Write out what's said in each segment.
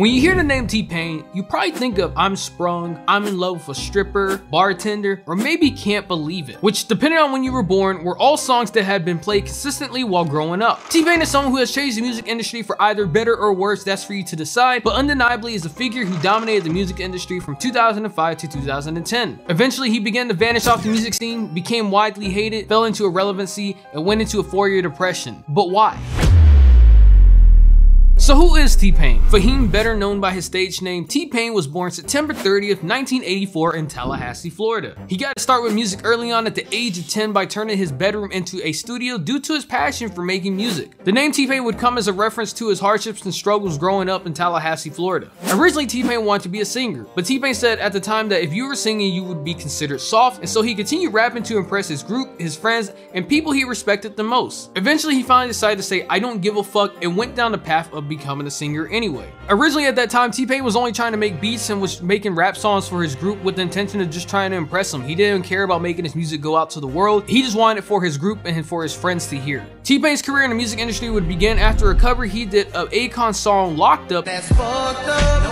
When you hear the name T-Pain, you probably think of I'm Sprung, I'm in love with a stripper, bartender, or maybe Can't Believe It, which depending on when you were born, were all songs that had been played consistently while growing up. T-Pain is someone who has changed the music industry for either better or worse, that's for you to decide, but undeniably is a figure who dominated the music industry from 2005 to 2010. Eventually, he began to vanish off the music scene, became widely hated, fell into irrelevancy, and went into a four-year depression. But why? So who is T-Pain? Faheem, better known by his stage name, T-Pain was born September 30th, 1984 in Tallahassee, Florida. He got to start with music early on at the age of 10 by turning his bedroom into a studio due to his passion for making music. The name T-Pain would come as a reference to his hardships and struggles growing up in Tallahassee, Florida. Originally, T-Pain wanted to be a singer, but T-Pain said at the time that if you were singing, you would be considered soft, and so he continued rapping to impress his group, his friends, and people he respected the most. Eventually, he finally decided to say, I don't give a fuck, and went down the path of becoming a singer anyway. Originally at that time, T-Pain was only trying to make beats and was making rap songs for his group with the intention of just trying to impress them. He didn't care about making his music go out to the world. He just wanted it for his group and for his friends to hear. T-Pain's career in the music industry would begin after a cover he did of Akon's song Locked Up. That's fucked up.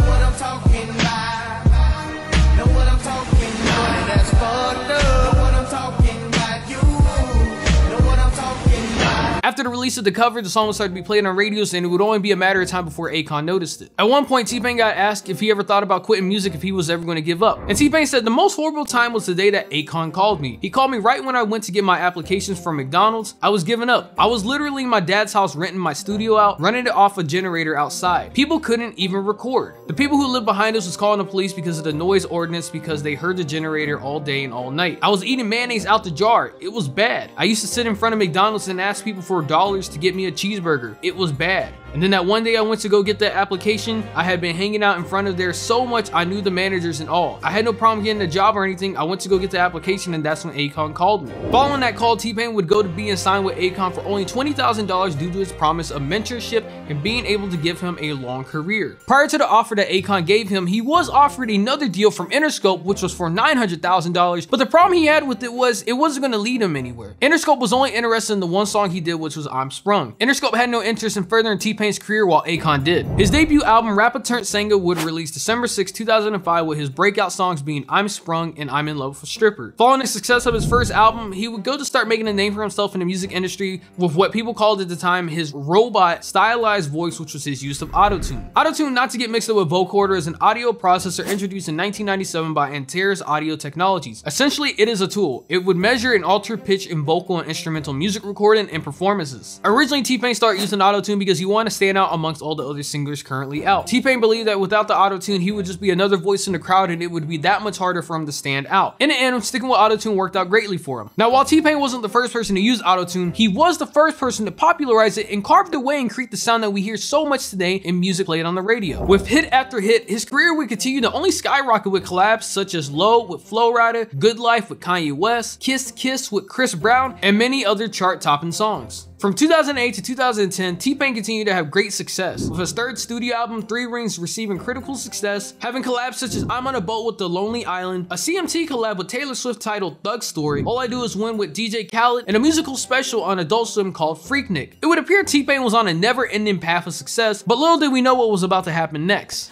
Of the cover, the song would start to be played on radios and it would only be a matter of time before Akon noticed it. At one point, T-Pain got asked if he ever thought about quitting music if he was ever going to give up. And T-Pain said, the most horrible time was the day that Akon called me. He called me right when I went to get my applications from McDonald's. I was giving up. I was literally in my dad's house renting my studio out, running it off a generator outside. People couldn't even record. The people who lived behind us was calling the police because of the noise ordinance because they heard the generator all day and all night. I was eating mayonnaise out the jar. It was bad. I used to sit in front of McDonald's and ask people for dollars to get me a cheeseburger. It was bad. And then that one day I went to go get that application, I had been hanging out in front of there so much I knew the managers and all. I had no problem getting a job or anything. I went to go get the application and that's when Akon called me. Following that call, T-Pain would go to being signed with Akon for only $20,000 due to his promise of mentorship and being able to give him a long career. Prior to the offer that Akon gave him, he was offered another deal from Interscope which was for $900,000, but the problem he had with it was it wasn't going to lead him anywhere. Interscope was only interested in the one song he did which was I'm Sprung. Interscope had no interest in furthering T-Pain's career while Akon did. His debut album, Rapper Turned Singer, would release December 6, 2005 with his breakout songs being I'm Sprung and I'm in Love with a Stripper. Following the success of his first album, he would go to start making a name for himself in the music industry with what people called at the time his robot stylized voice, which was his use of autotune. Autotune, not to get mixed up with vocoder, is an audio processor introduced in 1997 by Antares Audio Technologies. Essentially, it is a tool. It would measure and alter pitch in vocal and instrumental music recording and performances. Originally, T-Pain started using autotune because he wanted to stand out amongst all the other singers currently out. T-Pain believed that without the autotune, he would just be another voice in the crowd and it would be that much harder for him to stand out. In the end, sticking with autotune worked out greatly for him. Now, while T-Pain wasn't the first person to use autotune, he was the first person to popularize it and carve the way and create the sound that we hear so much today in music played on the radio. With hit after hit, his career would continue to only skyrocket with collabs such as Low with Flo Rida, Good Life with Kanye West, Kiss Kiss with Chris Brown, and many other chart-topping songs. From 2008 to 2010, T-Pain continued to have great success, with his third studio album, Three Rings, receiving critical success, having collabs such as I'm on a Boat with The Lonely Island, a CMT collab with Taylor Swift titled Thug Story, All I Do Is Win with DJ Khaled, and a musical special on Adult Swim called Freaknik. It would appear T-Pain was on a never-ending path of success, but little did we know what was about to happen next.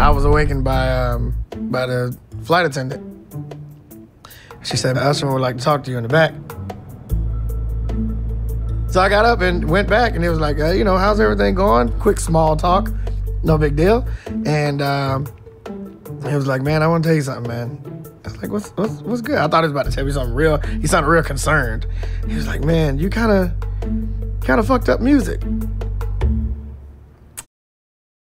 I was awakened by um, by the flight attendant. She said, Usher would like to talk to you in the back. So I got up and went back, and it was like, uh, you know, how's everything going? Quick small talk, no big deal. And um, he was like, man, I want to tell you something, man. I was like, what's, what's what's good? I thought he was about to tell me something real. He sounded real concerned. He was like, man, you kind of kind of fucked up music.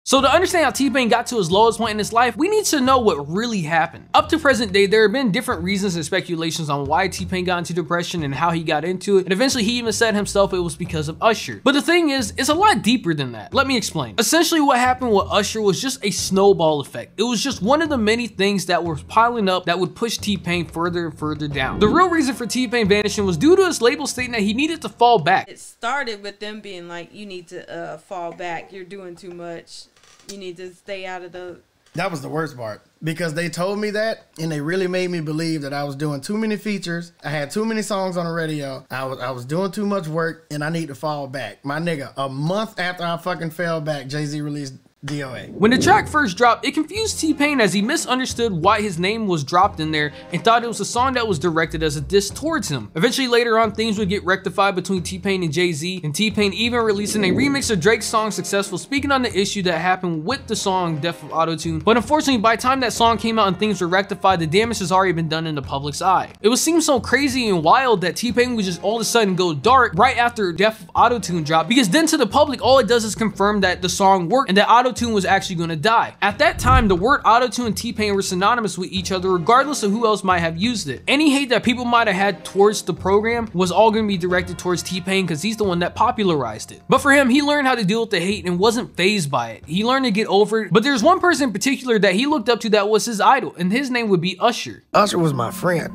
So to understand how T-Pain got to his lowest point in his life, we need to know what really happened. Up to present day, there have been different reasons and speculations on why T-Pain got into depression and how he got into it, and eventually he even said himself it was because of Usher. But the thing is, it's a lot deeper than that. Let me explain. Essentially what happened with Usher was just a snowball effect. It was just one of the many things that were piling up that would push T-Pain further and further down. The real reason for T-Pain vanishing was due to his label stating that he needed to fall back. It started with them being like, you need to uh, fall back. You're doing too much. You need to stay out of the That was the worst part because they told me that and they really made me believe that I was doing too many features. I had too many songs on the radio. I was I was doing too much work and I need to fall back. My nigga, a month after I fucking fell back, Jay-Z released DOA. When the track first dropped, it confused T-Pain as he misunderstood why his name was dropped in there and thought it was a song that was directed as a diss towards him. Eventually later on, things would get rectified between T-Pain and Jay-Z, and T-Pain even releasing a remix of Drake's song Successful speaking on the issue that happened with the song Death of Autotune. But unfortunately, by the time that song came out and things were rectified, the damage has already been done in the public's eye. It would seem so crazy and wild that T-Pain would just all of a sudden go dark right after Death of Autotune dropped, because then to the public, all it does is confirm that the song worked and that Autotune was actually going to die. At that time, the word autotune and T-Pain were synonymous with each other regardless of who else might have used it. Any hate that people might have had towards the program was all going to be directed towards T-Pain because he's the one that popularized it. But for him, he learned how to deal with the hate and wasn't phased by it. He learned to get over it. But there's one person in particular that he looked up to that was his idol, and his name would be Usher. Usher was my friend.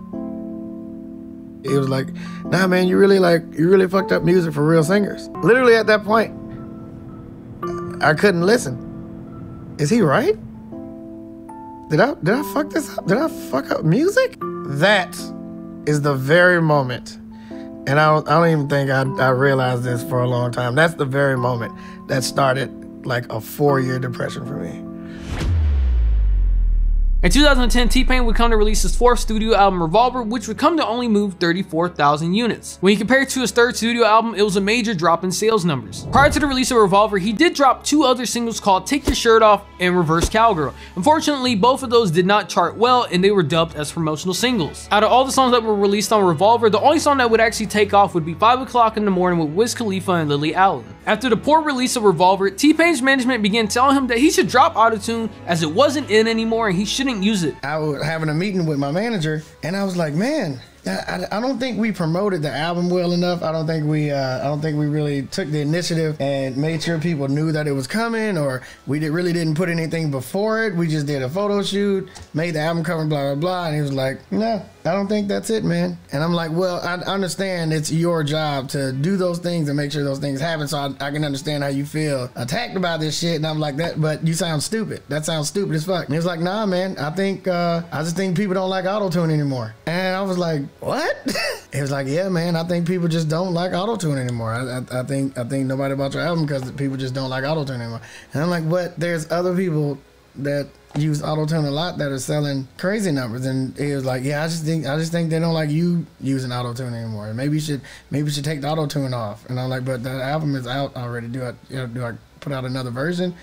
It was like, nah, man, you really like, you really fucked up music for real singers. Literally at that point, I couldn't listen. Is he right? Did I did I fuck this up? Did I fuck up music? That is the very moment, and I don't, I don't even think I, I realized this for a long time. That's the very moment that started like a four year depression for me. In 2010, T-Pain would come to release his fourth studio album, Revolver, which would come to only move 34,000 units. When you compare it to his third studio album, it was a major drop in sales numbers. Prior to the release of Revolver, he did drop two other singles called Take Your Shirt Off and Reverse Cowgirl. Unfortunately, both of those did not chart well and they were dubbed as promotional singles. Out of all the songs that were released on Revolver, the only song that would actually take off would be 5 o'clock in the morning with Wiz Khalifa and Lily Allen. After the poor release of Revolver, T-Pain's management began telling him that he should drop autotune as it wasn't in anymore and he shouldn't use it. I was having a meeting with my manager, and I was like, man. I, I don't think we promoted the album well enough. I don't think we uh, I don't think we really took the initiative and made sure people knew that it was coming, or we did, really didn't put anything before it. We just did a photo shoot, made the album cover, blah blah blah. And he was like, "No, I don't think that's it, man." And I'm like, "Well, I understand it's your job to do those things and make sure those things happen, so I, I can understand how you feel attacked about this shit." And I'm like, "That, but you sound stupid. That sounds stupid as fuck." And he was like, "Nah, man. I think uh, I just think people don't like auto tune anymore." And I was like, what? it was like, yeah, man. I think people just don't like auto tune anymore. I, I, I, think I think nobody bought your album because people just don't like auto tune anymore. And I'm like, but there's other people that use auto tune a lot that are selling crazy numbers. And he was like, yeah, I just think I just think they don't like you using auto tune anymore. And Maybe you should maybe you should take the auto tune off. And I'm like, but the album is out already. Do I you know, do I put out another version?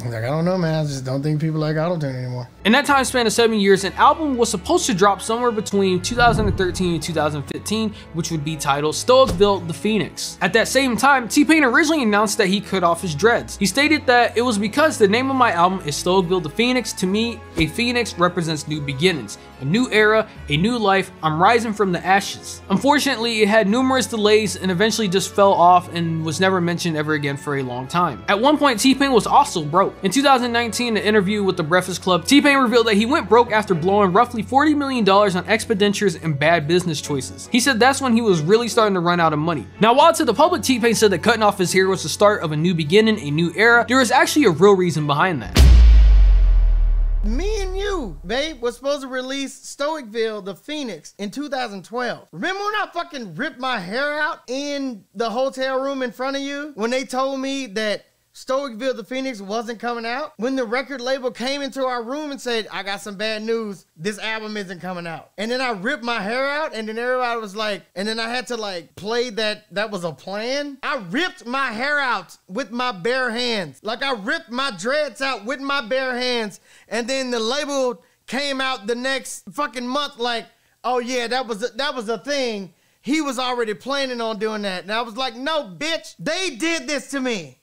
Like, I don't know, man. I just don't think people like autotune anymore. In that time span of seven years, an album was supposed to drop somewhere between 2013 and 2015, which would be titled Stoicville the Phoenix. At that same time, T-Pain originally announced that he cut off his dreads. He stated that it was because the name of my album is Stoicville the Phoenix. To me, a phoenix represents new beginnings, a new era, a new life. I'm rising from the ashes. Unfortunately, it had numerous delays and eventually just fell off and was never mentioned ever again for a long time. At one point, T-Pain was also broke broke. In 2019, an interview with the Breakfast Club, T-Pain revealed that he went broke after blowing roughly $40 million on expenditures and bad business choices. He said that's when he was really starting to run out of money. Now, while to the public, T-Pain said that cutting off his hair was the start of a new beginning, a new era, there is actually a real reason behind that me and you, babe, was supposed to release Stoicville, the Phoenix, in 2012. Remember when I fucking ripped my hair out in the hotel room in front of you? When they told me that Stoicville the Phoenix wasn't coming out. When the record label came into our room and said, I got some bad news, this album isn't coming out. And then I ripped my hair out, and then everybody was like, and then I had to like play that that was a plan. I ripped my hair out with my bare hands. Like I ripped my dreads out with my bare hands. And then the label came out the next fucking month, like, oh yeah, that was a, that was a thing. He was already planning on doing that. And I was like, no, bitch, they did this to me.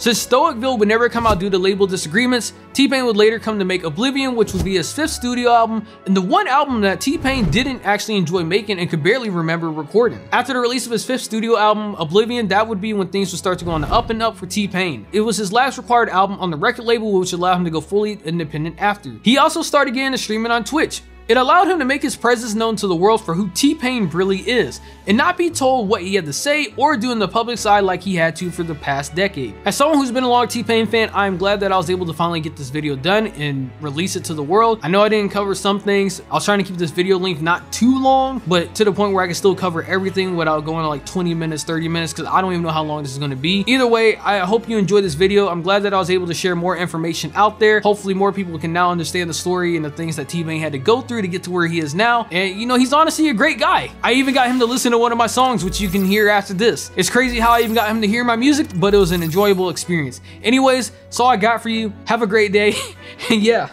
Since Stoicville would never come out due to label disagreements, T-Pain would later come to make Oblivion, which would be his fifth studio album, and the one album that T-Pain didn't actually enjoy making and could barely remember recording. After the release of his fifth studio album, Oblivion, that would be when things would start to go on the up and up for T-Pain. It was his last required album on the record label, which allowed him to go fully independent after. He also started getting into streaming on Twitch, It allowed him to make his presence known to the world for who T-Pain really is, and not be told what he had to say or do in the public eye like he had to for the past decade. As someone who's been a long T-Pain fan, I'm glad that I was able to finally get this video done and release it to the world. I know I didn't cover some things. I was trying to keep this video length not too long, but to the point where I can still cover everything without going to like 20 minutes, 30 minutes, because I don't even know how long this is going to be. Either way, I hope you enjoyed this video. I'm glad that I was able to share more information out there. Hopefully more people can now understand the story and the things that T-Pain had to go through to get to where he is now. And you know, he's honestly a great guy. I even got him to listen to one of my songs, which you can hear after this. It's crazy how I even got him to hear my music, but it was an enjoyable experience. Anyways, that's all I got for you. Have a great day. yeah.